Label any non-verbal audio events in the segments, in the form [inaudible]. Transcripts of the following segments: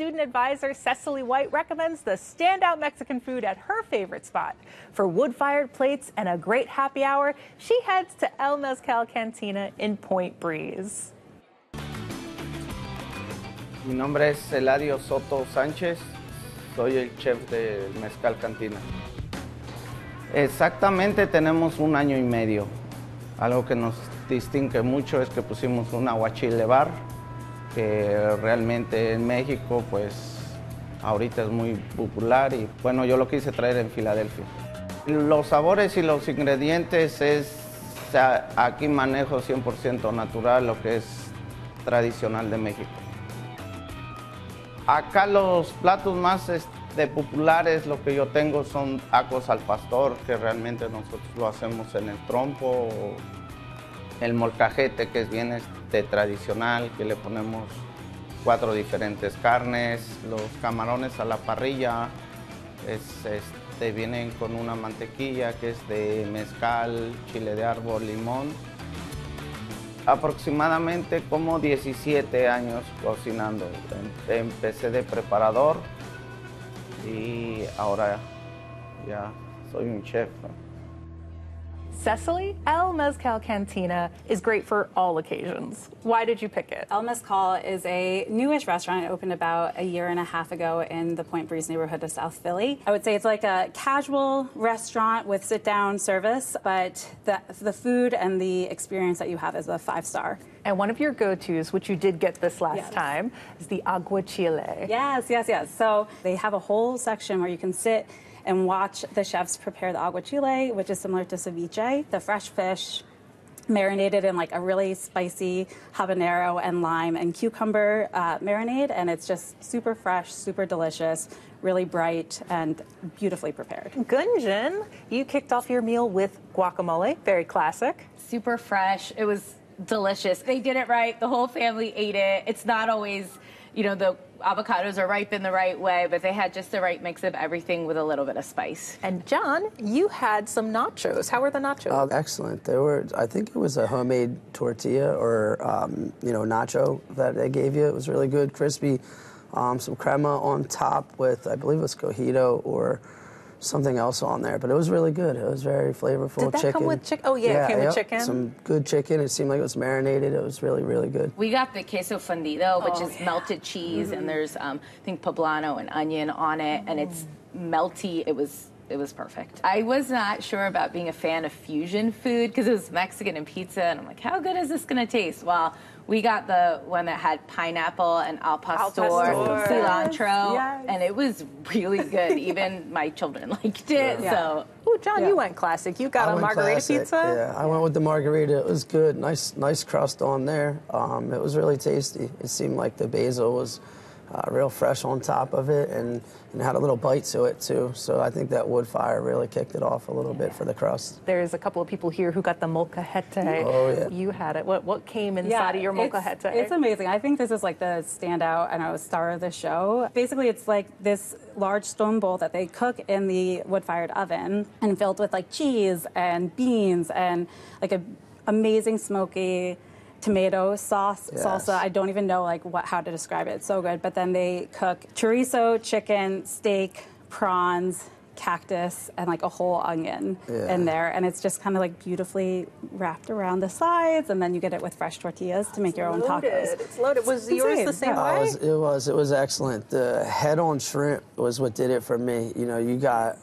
student advisor Cecily White recommends the standout Mexican food at her favorite spot. For wood fired plates and a great happy hour, she heads to El Mezcal Cantina in Point Breeze. Mi nombre es Eladio Soto Sánchez, soy el chef de Mezcal Cantina. Exactamente tenemos un año y medio. Algo que nos distingue mucho es que pusimos un aguachile bar, que realmente en México pues ahorita es muy popular y bueno, yo lo quise traer en Filadelfia. Los sabores y los ingredientes es, aquí manejo 100% natural, lo que es tradicional de México. Acá los platos más este, populares, lo que yo tengo son tacos al pastor, que realmente nosotros lo hacemos en el trompo, el molcajete, que es bien este, tradicional, que le ponemos cuatro diferentes carnes, los camarones a la parrilla, es, este, vienen con una mantequilla que es de mezcal, chile de árbol, limón. Aproximadamente como 17 años cocinando. Em- Empecé de preparador y ahora ya soy un chef. Cecily, El Mezcal Cantina is great for all occasions. Why did you pick it? El Mezcal is a newish restaurant. It opened about a year and a half ago in the Point Breeze neighborhood of South Philly. I would say it's like a casual restaurant with sit down service, but the, the food and the experience that you have is a five star. And one of your go tos, which you did get this last Yes. time, is the aguachile. Yes, yes, yes. So they have a whole section where you can sit and watch the chefs prepare the agua chile, which is similar to ceviche, the fresh fish marinated in like a really spicy habanero and lime and cucumber uh, marinade, and it's just super fresh, super delicious, really bright, and beautifully prepared. Gunjan, you kicked off your meal with guacamole, very classic. super fresh. It was delicious. They did it right. The whole family ate it. It's not always, you know, the avocados are ripe in the right way, but they had just the right mix of everything with a little bit of spice. And John, you had some nachos. How were the nachos? Oh, excellent. They were. I think it was a homemade tortilla or um, you know nacho that they gave you. It was really good, crispy. Um, some crema on top with I believe it was cotija or something else on there, but it was really good. It was very flavorful. Did that come chicken. with chick- oh, yeah, it came with chicken. Some good chicken. It seemed like it was marinated. It was really really good. We got the queso fundido, which Oh, is melted cheese, Mm-hmm. and there's um, I think poblano and onion on it, and it's melty. It was it was perfect. I was not sure about being a fan of fusion food because it was Mexican and pizza, and I'm like, how good is this gonna taste? Well, we got the one that had pineapple and al pastor, pastor. cilantro, Yes, yes. and it was really good. [laughs] Even my children [laughs] liked it. Yeah. So Oh, John, Yeah. you went classic. You got I a margarita classic. pizza. Yeah, I went with the margarita. It was good. Nice, nice crust on there. Um, it was really tasty. It seemed like the basil was uh, real fresh on top of it, and, and had a little bite to it too. So I think that wood fire really kicked it off a little bit for the crust. There's a couple of people here who got the molcajete. Oh, yeah. You had it. What what came inside of your it's- molcajete? It's, amazing. I think this is like the standout and I was star of the show. Basically, it's like this large stone bowl that they cook in the wood-fired oven and filled with like cheese and beans and like a amazing smoky tomato sauce Yes. salsa. I don't even know like what how to describe it. It's so good. But then they cook chorizo, chicken, steak, prawns. Cactus and like a whole onion Yeah. in there, and it's just kind of like beautifully wrapped around the sides, and then you get it with fresh tortillas to make your own loaded. tacos. It's loaded. Was It's yours the same Yeah. Way? Oh, it, was, it was it was excellent. The head-on shrimp was what did it for me. You know, you got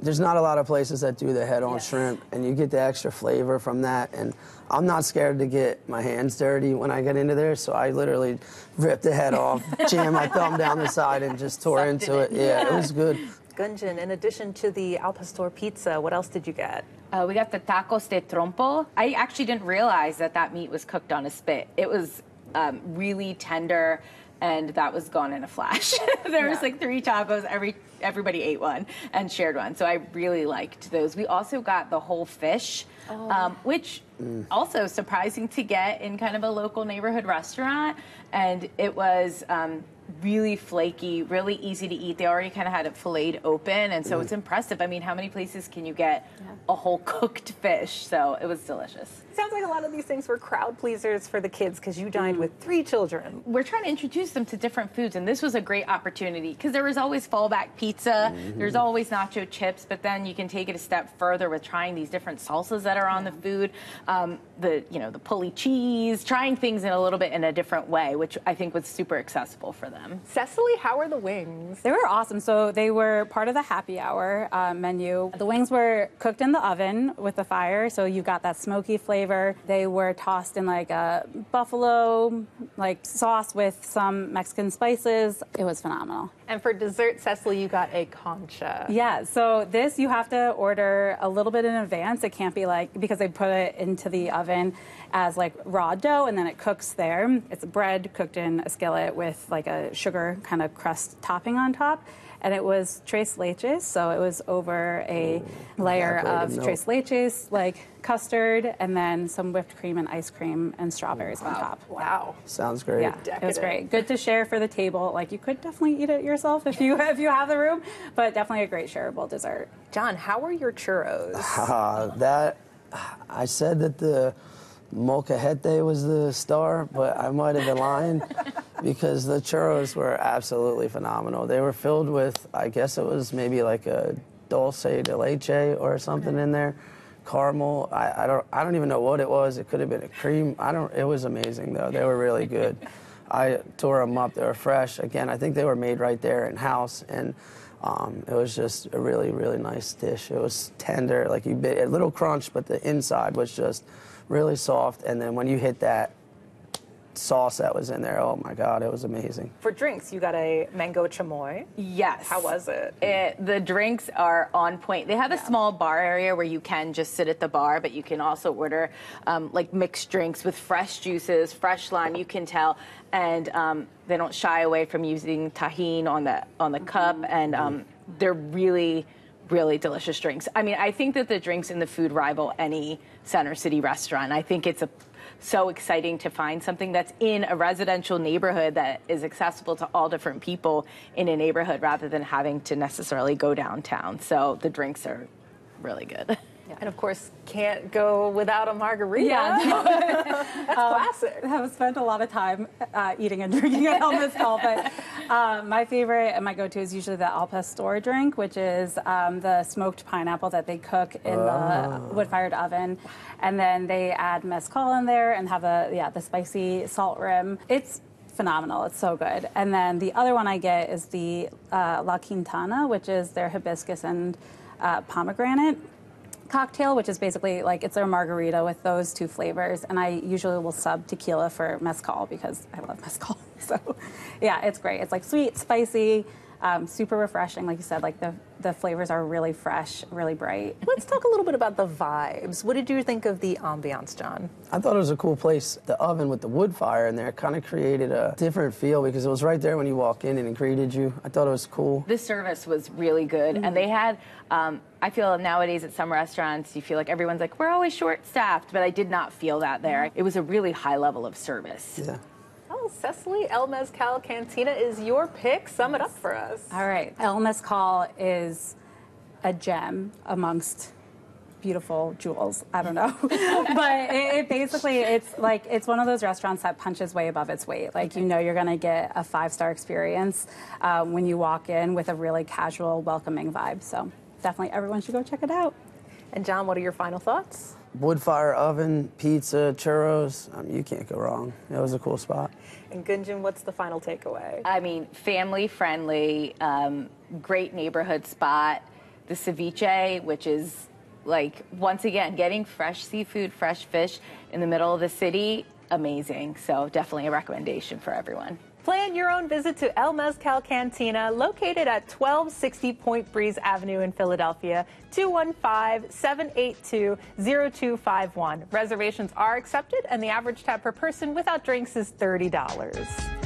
there's not a lot of places that do the head-on Yes. shrimp, and you get the extra flavor from that. And I'm not scared to get my hands dirty when I get into there, so I literally ripped the head off, [laughs] jammed my thumb down the side, and just tore Sucked into it it. in. Yeah, it was good. Gunjan, in addition to the al pastor pizza, what else did you get? Uh, we got the tacos de trompo. I actually didn't realize that that meat was cooked on a spit. It was um, really tender, and that was gone in a flash. [laughs] there was like three tacos. Every everybody ate one and shared one. So I really liked those. We also got the whole fish, um, which also surprising to get in kind of a local neighborhood restaurant, and it was. Um, Really flaky, really easy to eat. They already kind of had it filleted open, and so it's mm. impressive. I mean, how many places can you get a whole [laughs] cooked fish? So it was delicious. sounds like a lot of these things were crowd pleasers for the kids because you dined mm. with three children. we're trying to introduce them to different foods, and this was a great opportunity because there was always fallback pizza, mm-hmm. there's always nacho chips, but then you can take it a step further with trying these different salsas that are on the food, um, the you know the pulley cheese, trying things in a little bit in a different way, which I think was super accessible for them. Cecily, how are the wings? They were awesome. So they were part of the happy hour uh, menu. The wings were cooked in the oven with the fire, so you got that smoky flavor. They were tossed in like a buffalo like sauce with some Mexican spices. It was phenomenal. And for dessert, Cecily, you got a concha. Yeah, so this you have to order a little bit in advance. It can't be like because they put it into the oven as like raw dough and then it cooks there. It's bread cooked in a skillet with like a sugar kind of crust topping on top. And it was tres leches, so it was over a layer of milk. tres leches, like custard, and then some whipped cream and ice cream and strawberries on top. Wow. Sounds great. Yeah, it was great. Good to share for the table. Like you could definitely eat it yourself if you [laughs] if you have the room, but definitely a great shareable dessert. John, how were your churros? Uh, [laughs] that I said that the molcajete was the star, but I might have been lying [laughs] because the churros were absolutely phenomenal. They were filled with, I guess it was maybe like a dulce de leche or something in there, caramel. I, I don't, I don't even know what it was. It could have been a cream. I don't. It was amazing though. They were really good. [laughs] I tore them up. They were fresh. Again, I think they were made right there in house and. Um, it was just a really, really nice dish. It was tender, like you bit a little crunch, but the inside was just really soft. And then when you hit that sauce that was in there, oh my God, it was amazing. For drinks, you got a mango chamoy. Yes. How was it? It, the drinks are on point. They have a small bar area where you can just sit at the bar, but you can also order um, like mixed drinks with fresh juices, fresh lime. You can tell, and um, they don't shy away from using Tajín on the on the cup, and um, they're really. Really delicious drinks. I mean, I think that the drinks in the food rival any Center City restaurant. I think it's a so exciting to find something that's in a residential neighborhood that is accessible to all different people in a neighborhood rather than having to necessarily go downtown. So the drinks are really good. [laughs] And of course, can't go without a margarita. Yeah. [laughs] That's classic. have spent a lot of time uh, eating and [laughs] drinking at El Mezcal, but uh, my favorite and my go-to is usually the Al Pastor drink, which is um, the smoked pineapple that they cook in the wood-fired oven, and then they add mezcal in there and have a yeah the spicy salt rim. It's phenomenal. It's so good. And then the other one I get is the uh, La Quintana, which is their hibiscus and uh, pomegranate cocktail, which is basically like it's a margarita with those two flavors. And I usually will sub tequila for mezcal because I love [laughs] mezcal. So, yeah, it's great. It's like sweet, spicy, um, super refreshing. Like you said, like the the flavors are really fresh, really bright. Let's talk a little bit about the vibes. What did you think of the ambiance, John? I thought it was a cool place. The oven with the wood fire in there kind of created a different feel because it was right there when you walk in and it greeted you. I thought it was cool. The service was really good, and they had. Um, I feel nowadays at some restaurants, you feel like everyone's like, we're always short staffed, but I did not feel that there. It was a really high level of service. Yeah. Oh, Cecily El Mezcal Cantina is your pick. Sum it up for us. All right, El Mezcal is a gem amongst beautiful jewels. I don't know, [laughs] [laughs] but it, it basically it's like it's one of those restaurants that punches way above its weight. Like you know you're gonna get a five star experience um, when you walk in with a really casual, welcoming vibe. So definitely everyone should go check it out. And John, what are your final thoughts? Wood fire oven, pizza, churros. I mean, you can't go wrong. It was a cool spot. And Gunjan, what's the final takeaway? I mean, family friendly, um, great neighborhood spot. The ceviche, which is like, once again, getting fresh seafood, fresh fish in the middle of the city, amazing. So, definitely a recommendation for everyone. Plan your own visit to El Mezcal Cantina, located at 1260 Point Breeze Avenue in Philadelphia, 215 782 0251. Reservations are accepted, and the average tab per person without drinks is $30.